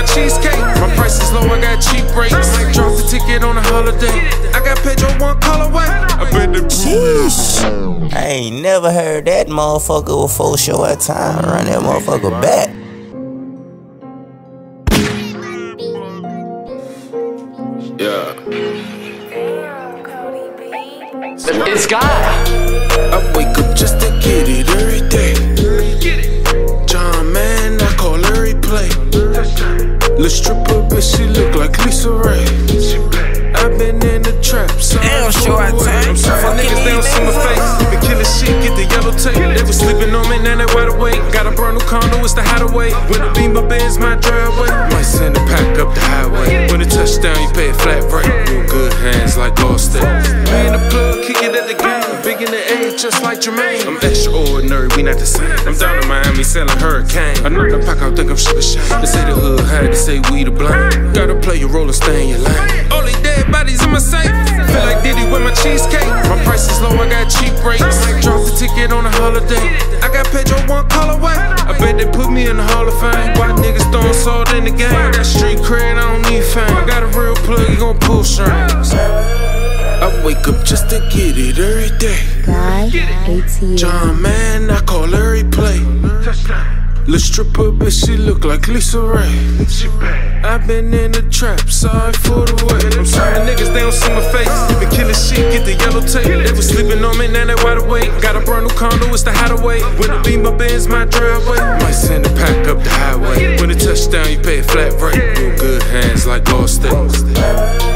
my cheesecake. My price is low, I got cheap rates. Drop the ticket on a holiday. I got Pedro one call away. I bet the Sheesh. I ain't never heard that motherfucker with full show at time. Run that motherfucker back. Yeah. It's God. I wake up just to Lil' stripper, bitch, she look like Lisa Ray. i been in the trap, so Damn, sure I I'm sorry, Fucking niggas, they don't see my face. Been killing shit, get the yellow tape. They was sleeping on me, now they wide awake. Got a brand new condo, it's the hideaway. When the beam up ends my driveway, might send a pack up the highway. When it touchdown, you pay a flat rate. You good hands like Allstate. Me in the plug, kick it at the game. Big in the age, just like Jermaine. I'm extraordinary, we not the same. I'm down in Miami selling hurricane. Another pack, I think I'm Sugar Shane. They say the hood had to say we the blame. Gotta play your role and stay in your lane. Only dead bodies in my safe. Feel like Diddy with my cheesecake. My price is low, I got cheap rates. Drop the ticket on a holiday. I got Pedro one call away. I bet they put me in the Hall of Fame. Why niggas throwing salt in the game? I got street cred, I don't need fame. I got a real plug, you gon' pull strings. I wake up just to get it every day. Guy. John, man, I call her replay. Lil' stripper, bitch, she look like Lisa Ray. i been in the trap, sorry for the wait. I'm sorry, niggas, they don't see my face. Been killing shit, get the yellow tape. They was sleeping on me, now they wide awake. Got a brand new condo, it's the hideaway. When the beam my ends my driveway, might send a pack up the highway. When it touchdown, you pay a flat rate. You good hands like Allstate.